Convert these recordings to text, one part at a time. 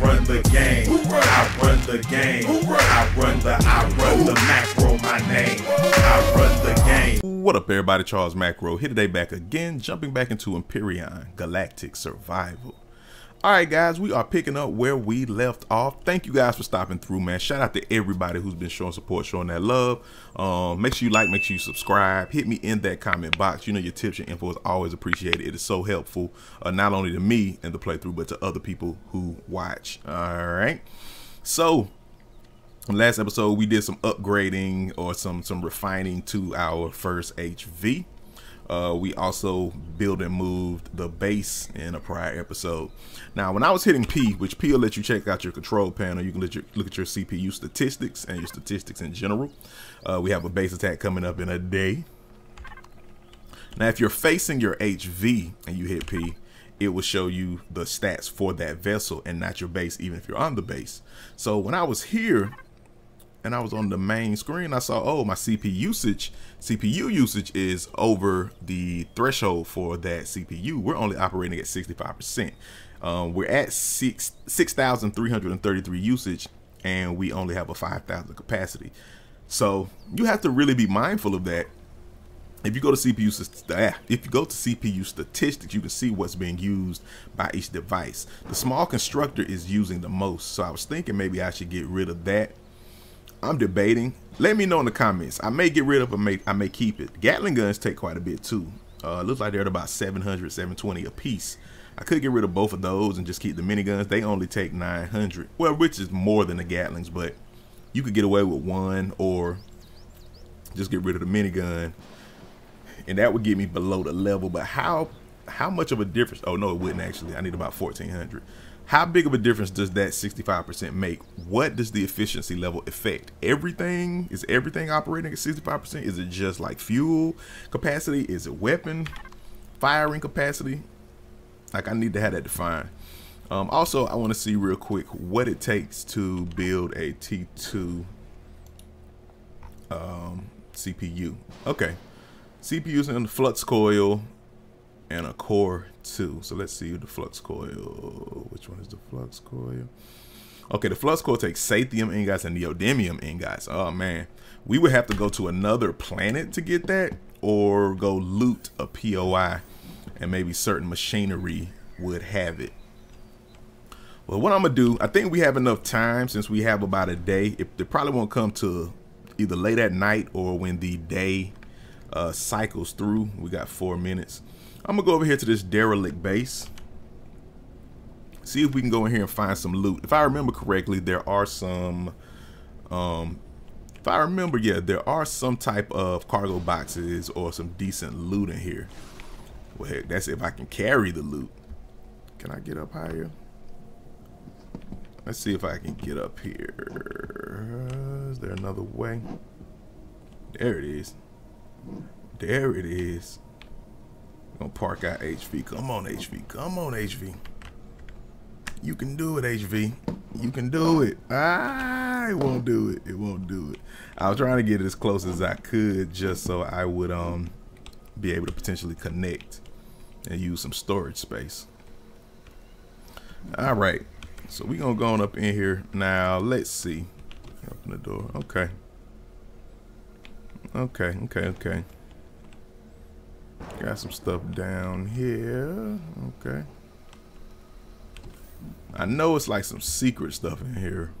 run the game. I run the game. I run the, I run the macro, my name. I run the game. What up, everybody? Charles Macro here today, back again, jumping back into Empyrion Galactic Survival. All right, guys, we are picking up where we left off. Thank you guys for stopping through, man. Shout out to everybody who's been showing support, showing that love. Um, make sure you like, make sure you subscribe. Hit me in that comment box. You know your tips, your info is always appreciated. It is so helpful, uh, not only to me and the playthrough, but to other people who watch. All right. So, last episode we did some upgrading or some some refining to our first HV. Uh, we also built and moved the base in a prior episode. Now, when I was hitting P, which P will let you check out your control panel, you can your, look at your CPU statistics and your statistics in general. Uh, we have a base attack coming up in a day. Now, if you're facing your HV and you hit P, it will show you the stats for that vessel and not your base, even if you're on the base. So when I was here, and I was on the main screen, I saw, oh, my CPU usage, CPU usage is over the threshold for that CPU. We're only operating at 65%. Um, we're at six 6,333 usage and we only have a 5,000 capacity. So you have to really be mindful of that. If you go to CPU, ah, if you go to CPU statistics, you can see what's being used by each device. The small constructor is using the most. So I was thinking maybe I should get rid of that I'm debating. Let me know in the comments. I may get rid of it, may, I may keep it. Gatling guns take quite a bit too. Uh, looks like they're at about 700, 720 a piece. I could get rid of both of those and just keep the miniguns. They only take 900. Well, which is more than the Gatlings, but you could get away with one or just get rid of the minigun. And that would get me below the level. But how how much of a difference? Oh, no, it wouldn't actually. I need about 1400. How big of a difference does that 65% make? What does the efficiency level affect? Everything? Is everything operating at 65%? Is it just like fuel capacity? Is it weapon firing capacity? Like I need to have that defined. Um, also, I want to see real quick what it takes to build a T2 um, CPU. Okay, CPU's in the flux coil and a core 2. So let's see the flux coil. Which one is the flux coil? Okay, the flux coil takes sathium ingots and neodymium ingots. Oh man, we would have to go to another planet to get that, or go loot a POI, and maybe certain machinery would have it. Well, what I'm gonna do, I think we have enough time since we have about a day. If they probably won't come to either late at night or when the day uh, cycles through. We got four minutes. I'm gonna go over here to this derelict base. See if we can go in here and find some loot. If I remember correctly, there are some, um, if I remember, yeah, there are some type of cargo boxes or some decent loot in here. Well, heck, that's if I can carry the loot. Can I get up higher? Let's see if I can get up here. Is there another way? There it is. There it is. Gonna park out HV. Come on, HV. Come on, HV. You can do it, HV. You can do it. Ah, it won't do it. It won't do it. I was trying to get it as close as I could just so I would um be able to potentially connect and use some storage space. All right. So we gonna go on up in here now. Let's see. Open the door. Okay. Okay. Okay. Okay. Got some stuff down here. Okay. I know it's like some secret stuff in here.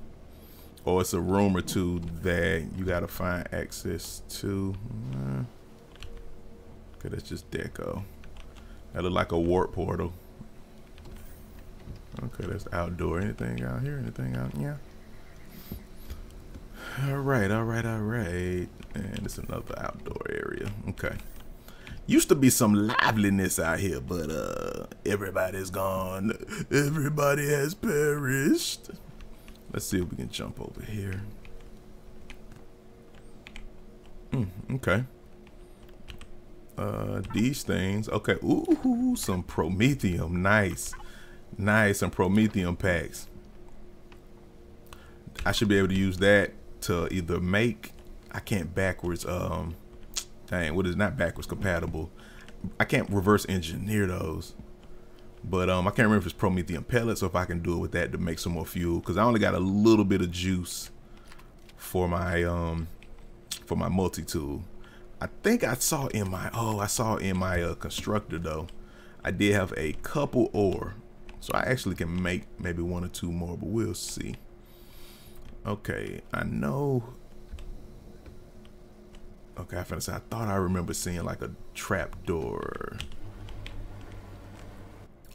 Or it's a room or two that you gotta find access to. Mm, okay, that's just deco. That look like a warp portal. Okay, that's outdoor. Anything out here? Anything out? Yeah. All right, all right, all right. And it's another outdoor area. Okay used to be some liveliness out here, but uh, everybody's gone. Everybody has perished. Let's see if we can jump over here. Mm, okay. Uh, these things. Okay. Ooh, some promethium. Nice. Nice. Some promethium packs. I should be able to use that to either make. I can't backwards. Um, Dang, what is not backwards compatible? I can't reverse engineer those. But um, I can't remember if it's Promethium pellets or if I can do it with that to make some more fuel. Because I only got a little bit of juice for my um for my multi-tool. I think I saw in my oh I saw in my uh, constructor though. I did have a couple ore. So I actually can make maybe one or two more, but we'll see. Okay, I know. Okay, I finna say I thought I remember seeing like a trap door.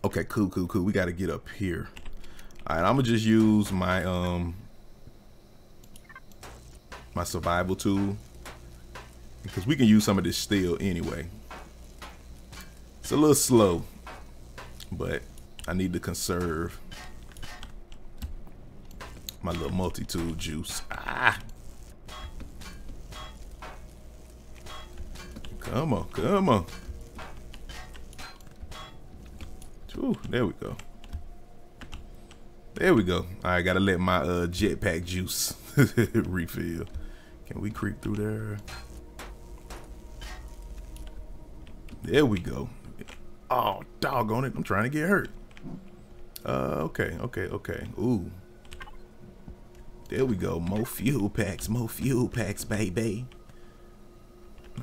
Okay, cool, cool, cool. We got to get up here. All right, I'm gonna just use my um my survival tool because we can use some of this steel anyway. It's a little slow, but I need to conserve my little multi-tool juice. Ah. Come on, come on. Ooh, there we go. There we go. I gotta let my uh, jetpack juice refill. Can we creep through there? There we go. Oh, doggone it. I'm trying to get hurt. Uh, okay, okay, okay. Ooh. There we go. More fuel packs, more fuel packs, baby.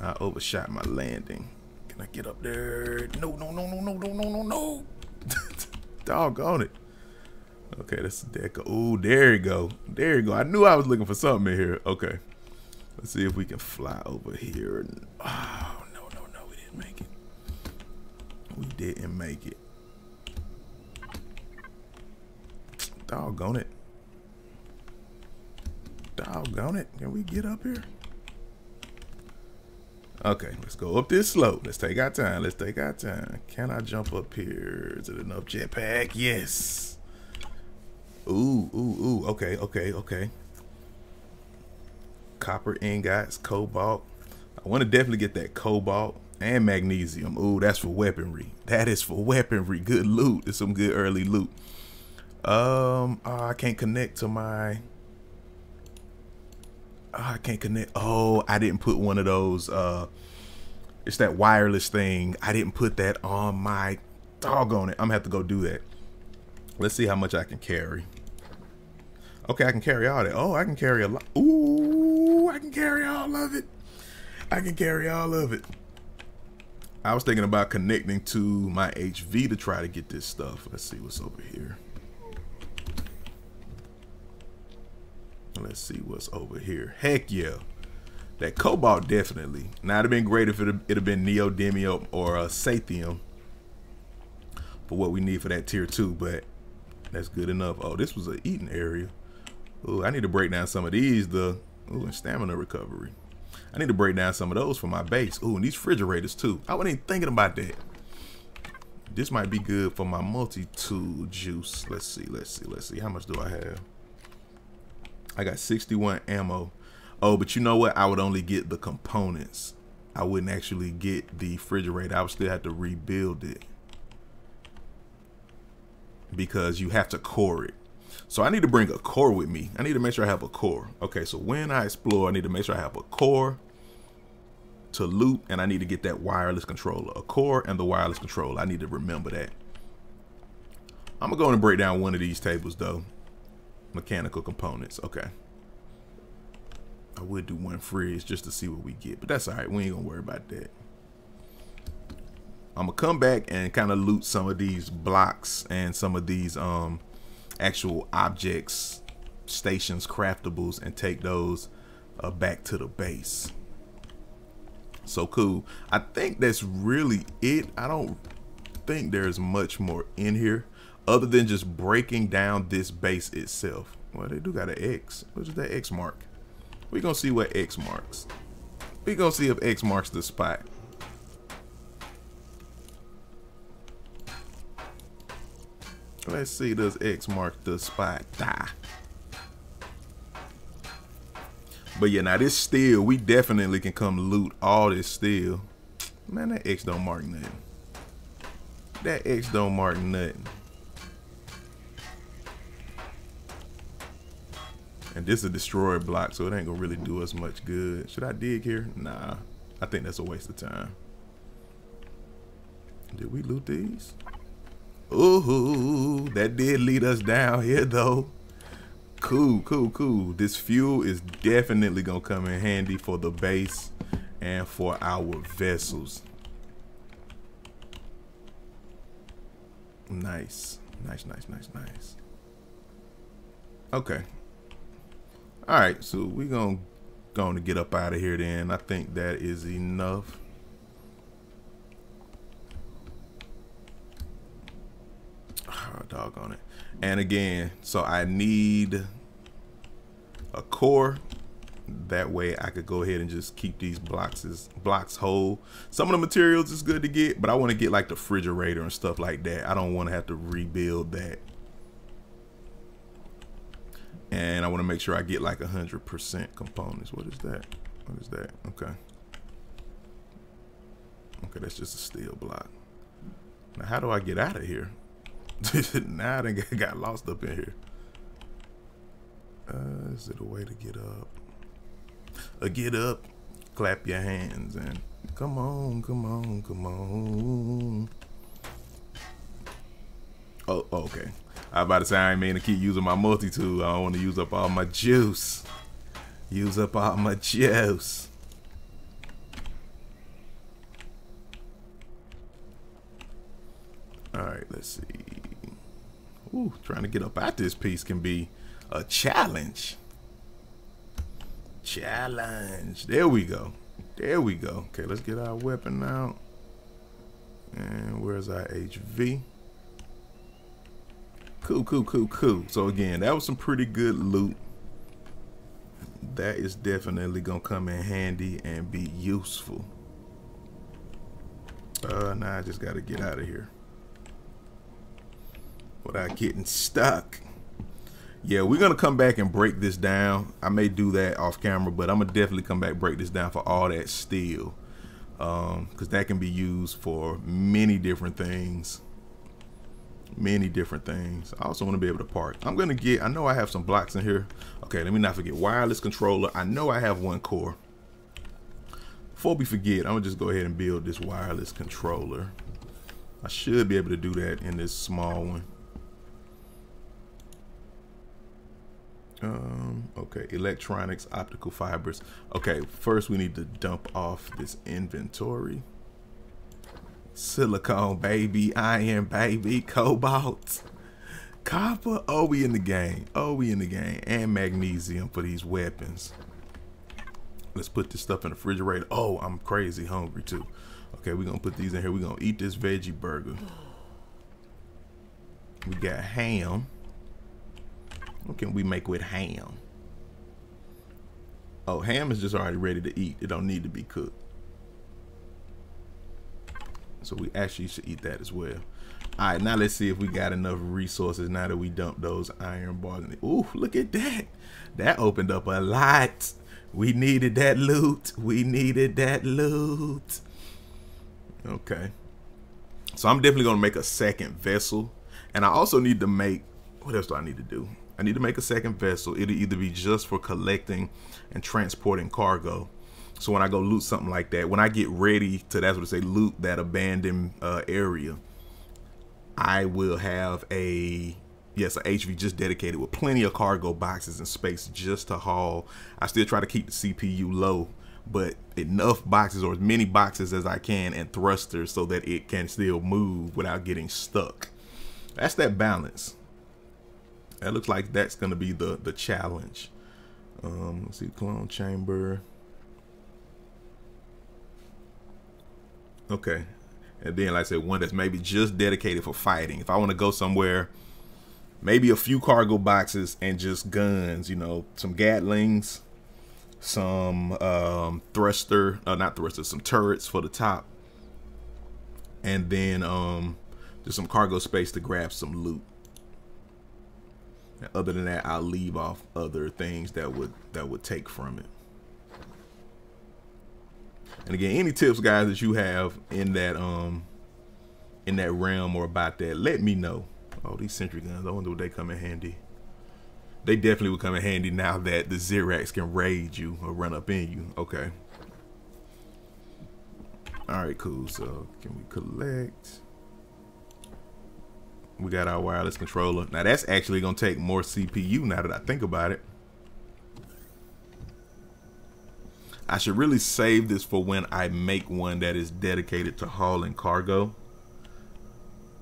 I overshot my landing. Can I get up there? No, no, no, no, no, no, no, no, no. Doggone it. Okay, that's the deck. Oh, there you go. There you go. I knew I was looking for something in here. Okay. Let's see if we can fly over here. Oh, no, no, no. We didn't make it. We didn't make it. Doggone it. Doggone it. Can we get up here? Okay, let's go up this slope. Let's take our time. Let's take our time. Can I jump up here? Is it enough jetpack? Yes. Ooh, ooh, ooh. Okay, okay, okay. Copper ingots, cobalt. I want to definitely get that cobalt and magnesium. Ooh, that's for weaponry. That is for weaponry. Good loot. It's some good early loot. Um, oh, I can't connect to my oh, I can't connect. Oh, I didn't put one of those. Uh, it's that wireless thing. I didn't put that on my doggone it. I'm gonna have to go do that. Let's see how much I can carry. Okay, I can carry all that. Oh, I can carry a lot. Ooh, I can carry all of it. I can carry all of it. I was thinking about connecting to my HV to try to get this stuff. Let's see what's over here. Let's see what's over here. Heck yeah. That cobalt definitely. Now it'd have been great if it would have been neodymium or uh, a sathium for what we need for that tier two, but that's good enough. Oh, this was an eating area. Oh, I need to break down some of these. The oh, and stamina recovery. I need to break down some of those for my base. Oh, and these refrigerators too. I wasn't even thinking about that. This might be good for my multi-tool juice. Let's see, let's see, let's see. How much do I have? I got 61 ammo. Oh, but you know what? I would only get the components. I wouldn't actually get the refrigerator. I would still have to rebuild it. Because you have to core it. So I need to bring a core with me. I need to make sure I have a core. Okay, so when I explore, I need to make sure I have a core to loot, and I need to get that wireless controller. A core and the wireless controller. I need to remember that. I'm going to go and break down one of these tables, though mechanical components. Okay. I would do one freeze just to see what we get, but that's all right. We ain't gonna worry about that. I'm gonna come back and kind of loot some of these blocks and some of these um actual objects, stations, craftables, and take those uh, back to the base. So cool. I think that's really it. I don't think there's much more in here other than just breaking down this base itself. Well, they do got an X. What is that X mark? we gonna see what X marks. we gonna see if X marks the spot. Let's see, does X mark the spot? But yeah, now this steel, we definitely can come loot all this steel. Man, that X don't mark nothing. That X don't mark nothing. And this is a destroyed block, so it ain't gonna really do us much good. Should I dig here? Nah, I think that's a waste of time. Did we loot these? Ooh, that did lead us down here though. Cool, cool, cool. This fuel is definitely gonna come in handy for the base and for our vessels. Nice, nice, nice, nice, nice. Okay. All right, so we're gonna going to get up out of here. Then I think that is enough. Oh, doggone it. And again, so I need a core. That way I could go ahead and just keep these blocks blocks whole. Some of the materials is good to get, but I want to get like the refrigerator and stuff like that. I don't want to have to rebuild that. And I want to make sure I get like a 100% components. What is that? What is that? Okay. Okay, that's just a steel block. Now, how do I get out of here? now I got lost up in here. Uh, is it a way to get up? Uh, get up, clap your hands, and come on, come on, come on. Oh, okay. I about to say I ain't mean to keep using my multi-tool. I don't want to use up all my juice. Use up all my juice. Alright, let's see. Ooh, trying to get up at this piece can be a challenge. Challenge. There we go. There we go. Okay, let's get our weapon out. And where's our HV? Cool, cool, cool, cool. So again, that was some pretty good loot. That is definitely gonna come in handy and be useful. Uh, now I just gotta get out of here without getting stuck. Yeah, we're gonna come back and break this down. I may do that off camera, but I'm gonna definitely come back break this down for all that steel, um, because that can be used for many different things many different things. I also want to be able to park. I'm going to get, I know I have some blocks in here. Okay, let me not forget wireless controller. I know I have one core. Before we forget, I'm going to just go ahead and build this wireless controller. I should be able to do that in this small one. Um, okay, electronics, optical fibers. Okay, first we need to dump off this inventory. Silicone, baby. Iron, baby. Cobalt. Copper. Oh, we in the game. Oh, we in the game. And magnesium for these weapons. Let's put this stuff in the refrigerator. Oh, I'm crazy hungry too. Okay, we're to put these in here. We're to eat this veggie burger. We got ham. What can we make with ham? Oh, ham is just already ready to eat. It don't need to be cooked. So we actually should eat that as well. All right, now let's see if we got enough resources now that we dumped those iron bars. Ooh, look at that. That opened up a lot. We needed that loot. We needed that loot. Okay. So I'm definitely going to make a second vessel. And I also need to make, what else do I need to do? I need to make a second vessel. It'll either be just for collecting and transporting cargo so when I go loot something like that, when I get ready to that's what I say loot that abandoned uh, area, I will have a yes, a HV just dedicated with plenty of cargo boxes and space just to haul. I still try to keep the CPU low, but enough boxes or as many boxes as I can and thrusters so that it can still move without getting stuck. That's that balance. That looks like that's gonna be the the challenge. Um, let's see, clone chamber. Okay. And then, like I said, one that's maybe just dedicated for fighting. If I want to go somewhere, maybe a few cargo boxes and just guns, you know, some Gatlings, some um, thruster, uh, not thruster, some turrets for the top. And then um, just some cargo space to grab some loot. other than that, I'll leave off other things that would that would take from it. And again, any tips, guys, that you have in that um in that realm or about that, let me know. Oh, these sentry guns, I wonder would they come in handy. They definitely would come in handy now that the Zirax can raid you or run up in you. Okay. All right, cool. So can we collect? We got our wireless controller. Now that's actually gonna take more CPU now that I think about it. I should really save this for when I make one that is dedicated to hauling cargo.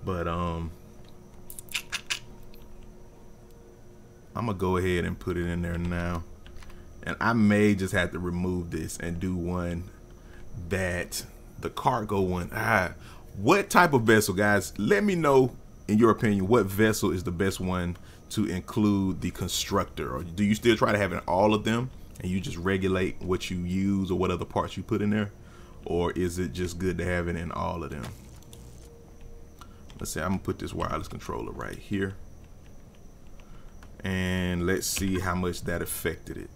But um I'm gonna go ahead and put it in there now. And I may just have to remove this and do one that the cargo one. Ah, what type of vessel, guys? Let me know in your opinion what vessel is the best one to include the constructor, or do you still try to have in all of them and you just regulate what you use or what other parts you put in there, or is it just good to have it in all of them? Let's see. I'm gonna put this wireless controller right here and let's see how much that affected it.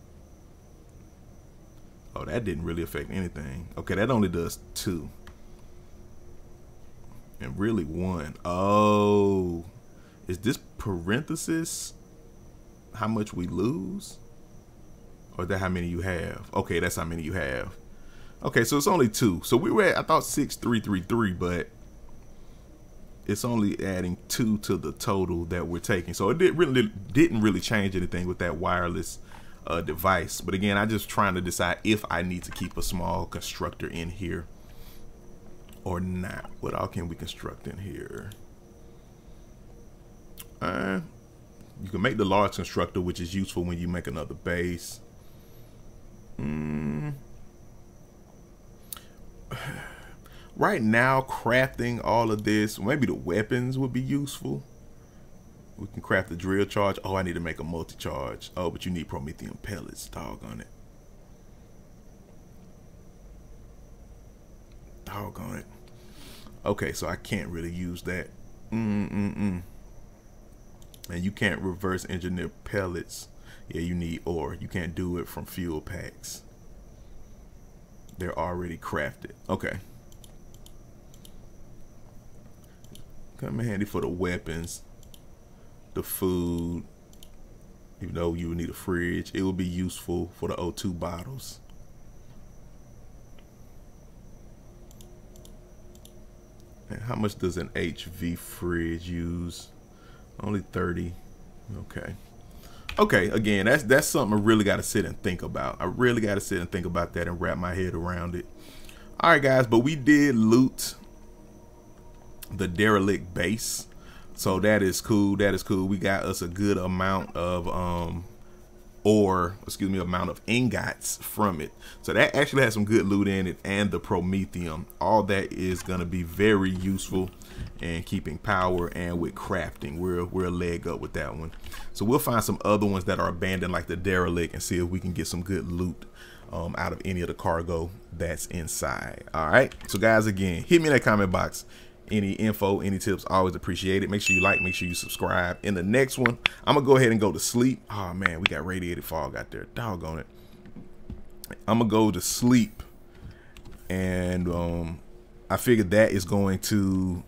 Oh, that didn't really affect anything. Okay, that only does two. And really one. Oh, is this parenthesis how much we lose? Or that how many you have? Okay, that's how many you have. Okay, so it's only two. So we were at, I thought 6333, but it's only adding two to the total that we're taking. So it did really didn't really change anything with that wireless uh, device. But again, I'm just trying to decide if I need to keep a small constructor in here or not. What all can we construct in here? Uh, you can make the large constructor, which is useful when you make another base. Hmm. right now crafting all of this maybe the weapons would be useful. We can craft the drill charge. Oh i need to make a multi-charge. Oh but you need promethium pellets Dog on it. Dog on it. Okay so i can't really use that. Mm-mm-mm. and you can't reverse engineer pellets yeah you need ore you can't do it from fuel packs they're already crafted okay come handy for the weapons, the food. Even though you would need a fridge, it will be useful for the O2 bottles. And how much does an HV fridge use? Only 30. Okay. Okay, again, that's that's something I really got to sit and think about. I really got to sit and think about that and wrap my head around it. All right, guys, but we did loot the derelict base. So that is cool. That is cool. We got us a good amount of um or excuse me amount of ingots from it so that actually has some good loot in it and the promethium all that is going to be very useful in keeping power and with crafting we're we're a leg up with that one so we'll find some other ones that are abandoned like the derelict and see if we can get some good loot um, out of any of the cargo that's inside all right so guys again hit me in that comment box any info, any tips, always appreciate it. Make sure you like, make sure you subscribe. In the next one, I'm gonna go ahead and go to sleep. Oh man, we got radiated fog out there. Doggone it. I'm gonna go to sleep, and um, I figured that is going to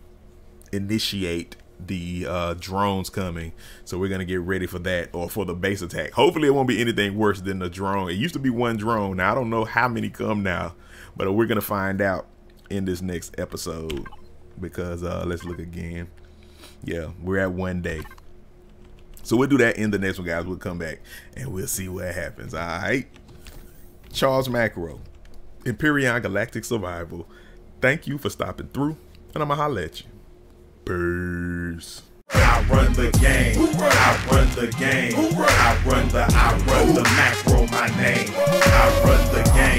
initiate the uh, drones coming. So we're gonna get ready for that or for the base attack. Hopefully, it won't be anything worse than the drone. It used to be one drone. Now I don't know how many come now, but we're gonna find out in this next episode because uh, let's look again. Yeah, we're at one day. So we'll do that in the next one, guys. We'll come back and we'll see what happens. All right. Charles Macro, Empyrion Galactic Survival. Thank you for stopping through, and I'm going to holler at you. Peace. I run the game. I run the game. I run the, I run the macro, my name. I run the game.